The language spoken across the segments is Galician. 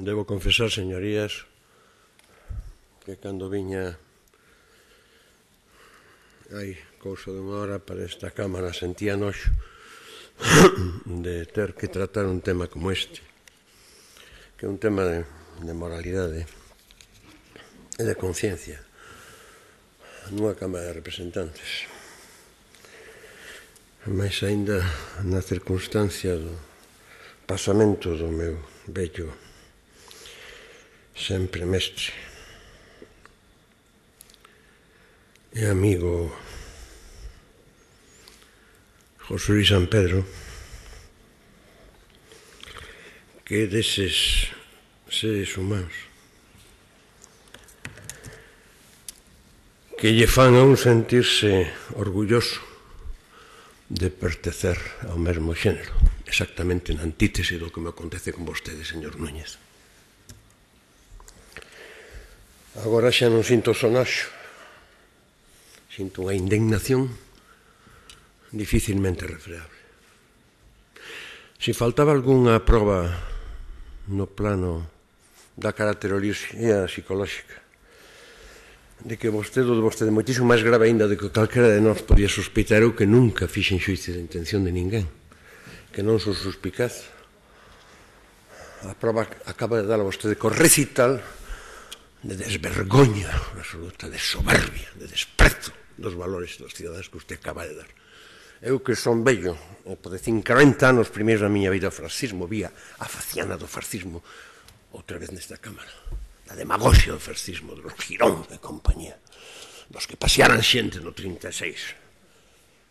Debo confesar, señorías, que cando viña hai couso dunha hora para esta Cámara sentía noxo de ter que tratar un tema como este que é un tema de, de moralidade e de conciencia nunha Cámara de Representantes. Máis aínda na circunstancia do pasamento do meu bello sempre mestre e amigo José Luis San Pedro que deses seres humanos que lle fan a un sentirse orgulloso de pertecer ao mesmo xénero exactamente na antítese do que me acontece con vostede, señor Núñez. Agora xa non sinto sonaxo. Sinto unha indignación dificilmente refreable. Se faltaba algunha proba no plano da caracteroloxía psicolóxica de que vostede, vostede moitísimo máis grave aínda de que calquera de nós podía sospeitar eu que nunca fixen xuíces de intención de ninguén que non sou suspicaz a prova acaba de dar a vostede co recital de desvergoña absoluta, de soberbia, de desprezo dos valores das cidades que usted acaba de dar. Eu que son bello, ou de 50 anos primeiros da miña vida o fascismo, vía a faciana do fascismo outra vez nesta Cámara, A demagogia do fascismo, dos Girón de compañía, dos que pasearan xente no 36,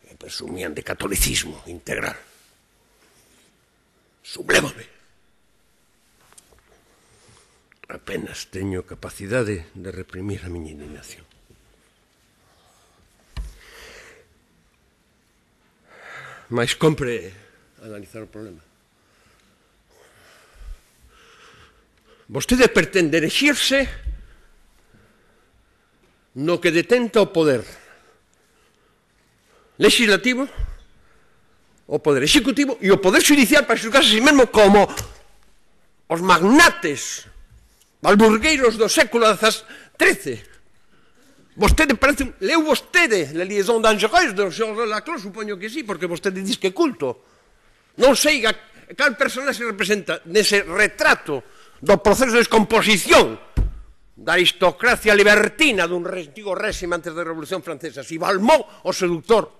e presumían de catolicismo integral. Sublévanos. apenas teño capacidade de reprimir a miña indignación. Mas compre analizar o problema. Vostede pretende erexirse no que detenta o poder legislativo, o poder executivo e o poder judicial para xulgarse a si mesmo como os magnates balburgueiros do século XIII. Vostede parece un... Leu vostede La liaison dangereuse do Georges Laclos, supoño que sí, porque vostede diz que culto. Non sei a cal personaxe representa nese retrato do proceso de descomposición da aristocracia libertina dun antigo réxime antes da Revolución Francesa. Si Balmont, o seductor.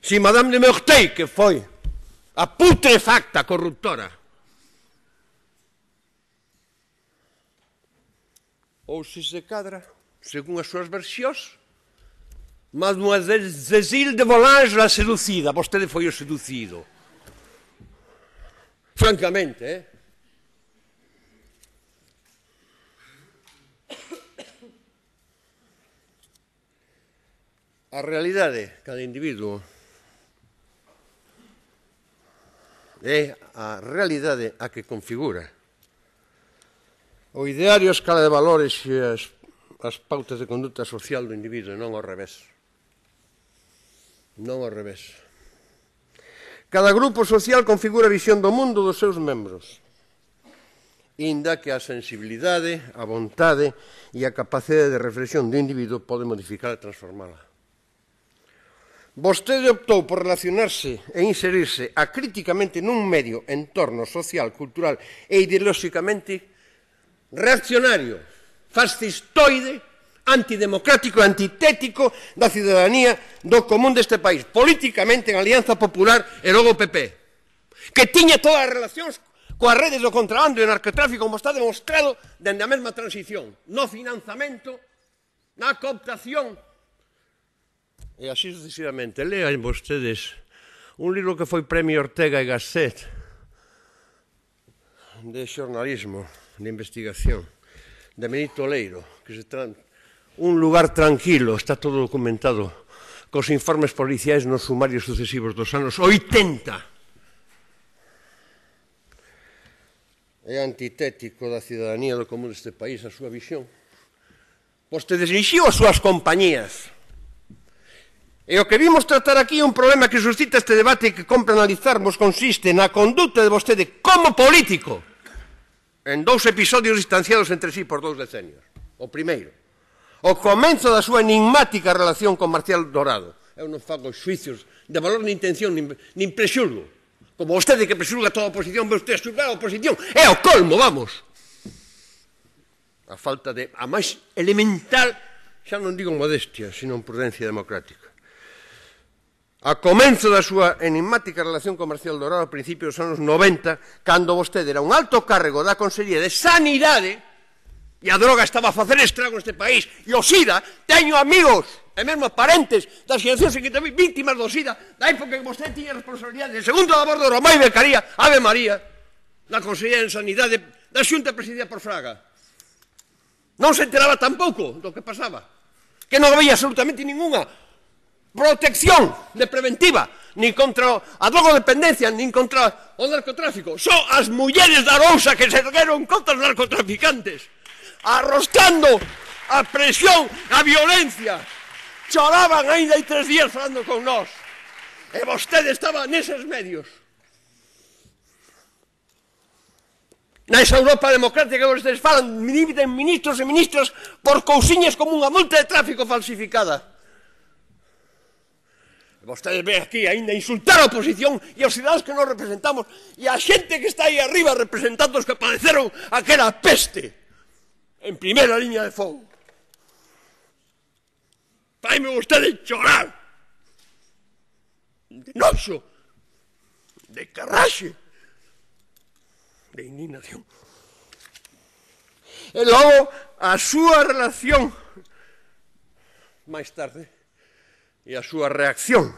Si Madame de Meurtei, que foi a putrefacta corruptora. ou se se cadra, según as súas versións, Mademoiselle Cécile de Volange a seducida, vostede foi o seducido. Francamente, eh? A realidade, cada individuo, é a realidade a que configura. O ideario escala de valores e as, as pautas de conduta social do individuo, non ao revés. Non ao revés. Cada grupo social configura a visión do mundo dos seus membros, inda que a sensibilidade, a vontade e a capacidade de reflexión do individuo pode modificar e transformala. Vostede optou por relacionarse e inserirse acríticamente nun medio entorno social, cultural e ideolóxicamente reaccionario, fascistoide, antidemocrático e antitético da ciudadanía do común deste país, políticamente en Alianza Popular e logo PP, que tiña todas as relacións coas redes do contrabando e narcotráfico como está demostrado dende a mesma transición, no financiamento, na cooptación, e así sucesivamente. Lean vostedes un libro que foi Premio Ortega e Gasset de xornalismo, de investigación de Benito Leiro, que se tran... un lugar tranquilo, está todo documentado cos informes policiais nos sumarios sucesivos dos anos 80. É antitético da cidadanía do común deste país a súa visión. Vostedes elixiu as súas compañías. E o que vimos tratar aquí é un problema que suscita este debate que compre analizarmos consiste na conduta de vostede como político en dous episodios distanciados entre sí por dous decenios. O primeiro, o comenzo da súa enigmática relación con Marcial Dorado. Eu non fago xuicios de valor nin intención, nin, nin prexulgo. Como vostede que prexulga toda a oposición, ve usted a xulgar a oposición. É o colmo, vamos. A falta de, a máis elemental, xa non digo modestia, sino prudencia democrática a comenzo da súa enigmática relación comercial do Estado a principios dos anos 90, cando vostede era un alto cargo da Consellería de Sanidade e a droga estaba a facer estrago neste país. E o SIDA, teño amigos e mesmo parentes das xeracións que tamén víctimas do SIDA da época que vostede tiña responsabilidade. De segundo labor do Romai Becaría, Ave María, da Consellería de Sanidade da Xunta presidida por Fraga. Non se enteraba tampouco do que pasaba, que non había absolutamente ninguna protección de preventiva, ni contra a drogodependencia, nin contra o narcotráfico. Só as mulleres da Arousa que se ergueron contra os narcotraficantes, arrostando a presión, a violencia. Choraban ainda hai tres días falando con nós. E vostede estaba neses medios. na esa Europa democrática que vostedes falan, dividen ministros e ministras por cousiñas como unha multa de tráfico falsificada. Vostede ve aquí aínda insultar a oposición e aos cidadãos que nos representamos e a xente que está aí arriba representando os que padeceron aquela peste en primeira liña de fogo. Faime vostede chorar de noxo, de carraxe, de indignación. E logo a súa relación máis tarde e a súa reacción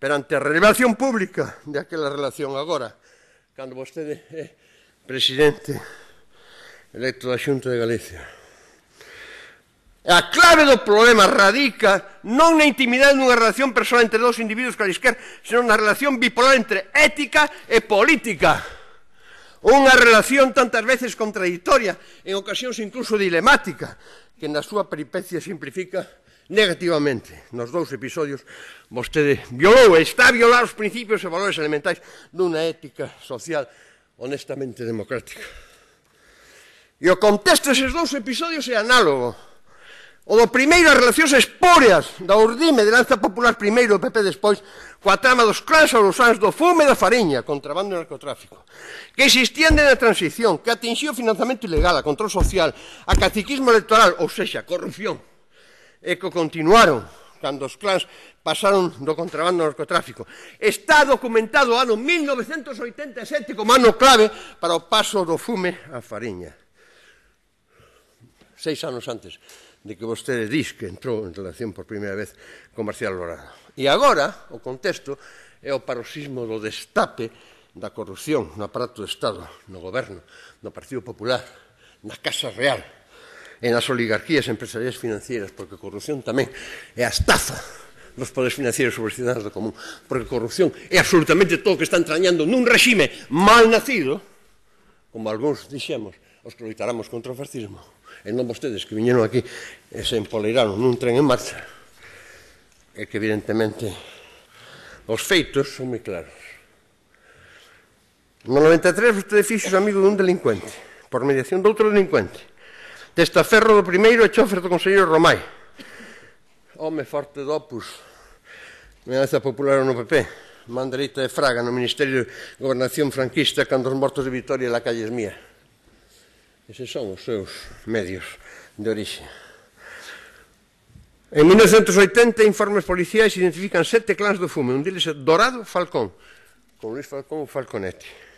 perante a revelación pública de aquela relación agora, cando vostede é eh, presidente electo da Xunta de Galicia. A clave do problema radica non na intimidade dunha relación personal entre dous individuos calisquer, senón na relación bipolar entre ética e política. Unha relación tantas veces contradictoria, en ocasións incluso dilemática, que na súa peripecia simplifica negativamente nos dous episodios vostede violou e está a violar os principios e valores elementais dunha ética social honestamente democrática. E o contexto deses dous episodios é análogo. O do primeiro as relacións espóreas da urdime de lanza popular primeiro e PP despois coa trama dos clans orusans do fume da fariña, contrabando e narcotráfico, que existían na transición, que atinxiu o financiamento ilegal, a control social, a caciquismo electoral, ou seja, corrupción e que continuaron cando os clans pasaron do contrabando ao narcotráfico. Está documentado o ano 1987 como ano clave para o paso do fume á fariña. Seis anos antes de que vostede dís que entrou en relación por primeira vez con Marcial Lorado. E agora, o contexto é o paroxismo do destape da corrupción no aparato do Estado, no goberno, no Partido Popular, na Casa Real, e nas oligarquías empresariais financieras, porque a corrupción tamén é a estafa dos poderes financieros sobre os cidadanos do común, porque a corrupción é absolutamente todo o que está entrañando nun regime mal nacido, como algúns dixemos, os que loitaramos contra o fascismo, e non vostedes que viñeron aquí e se empoleiraron nun tren en marcha, é que evidentemente os feitos son moi claros. No 93 vostede fixo amigo dun delincuente, por mediación de outro delincuente. Testaferro do primeiro e chofer do Conselleiro Romai. Home forte do Opus, ameaza popular no PP, mandarita de Fraga no Ministerio de Gobernación franquista cando os mortos de Vitoria la calle mía. Eses son os seus medios de orixe. En 1980, informes policiais identifican sete clans do fume, un deles é Dorado Falcón, con Luis Falcón Falconetti.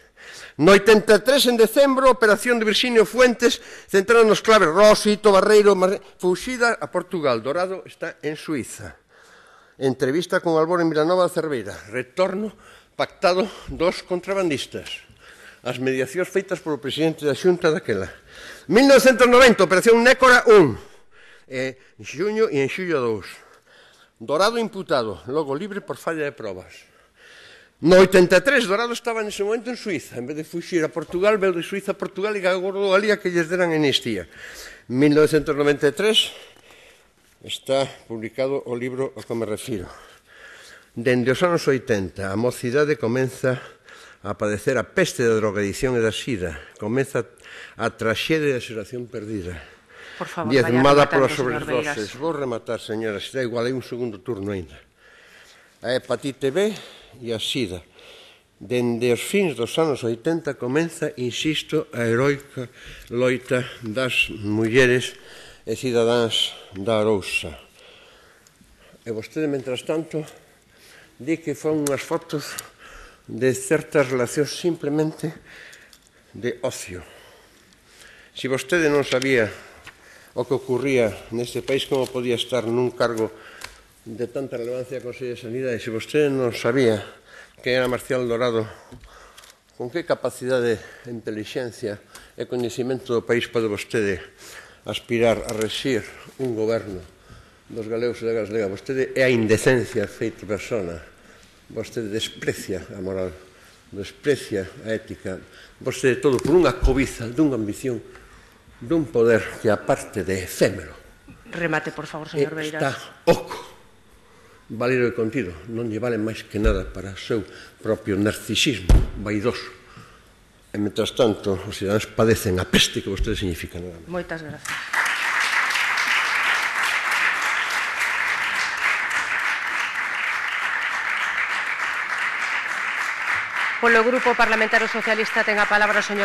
No 83, en decembro, a operación de Virxinio Fuentes centrada nos claves Rosito, Barreiro, Mar... Fuxida a Portugal, Dorado está en Suiza. Entrevista con Albor en Milanova da Cerveira, retorno pactado dos contrabandistas. As mediacións feitas polo presidente da Xunta daquela. 1990, operación Nécora 1, eh, en xuño e en xullo 2. Dorado imputado, logo libre por falla de probas. No 83 Dorado estaba nese momento en Suiza, en vez de fuxir a Portugal, veu de Suiza a Portugal e agordou ali a que lles deran enistía. 1993 está publicado o libro ao que me refiro. Dende os anos 80, a mocidade comeza a padecer a peste da drogadicción e da sida, comeza a traxedia da xeración perdida. Por favor, diezmada polas sobredoses. Vou rematar, señora, se dá igual, hai un segundo turno ainda. A hepatite B e a sida. Dende os fins dos anos 80 comeza, insisto, a heroica loita das mulleres e cidadáns da Arousa. E vostede, mentras tanto, di que foron unhas fotos de certas relacións simplemente de ocio. Se vostede non sabía o que ocurría neste país, como podía estar nun cargo de tanta relevancia a Consello de Sanidade, se vostede non sabía que era Marcial Dorado, con que capacidade de inteligencia e coñecimento do país pode vostede aspirar a rexir un goberno dos galegos e da galega. Vostede é a indecencia feita persona. Vostede desprecia a moral, desprecia a ética. Vostede todo por unha cobiza dunha ambición dun poder que aparte de efémero remate, por favor, señor Beiras. Está oco valero e contido, non lle vale máis que nada para o seu propio narcisismo vaidoso. E, mentras tanto, os cidadáns padecen a peste que vostede significa nada máis. Moitas gracias. Polo Grupo Parlamentario Socialista ten a palabra o señor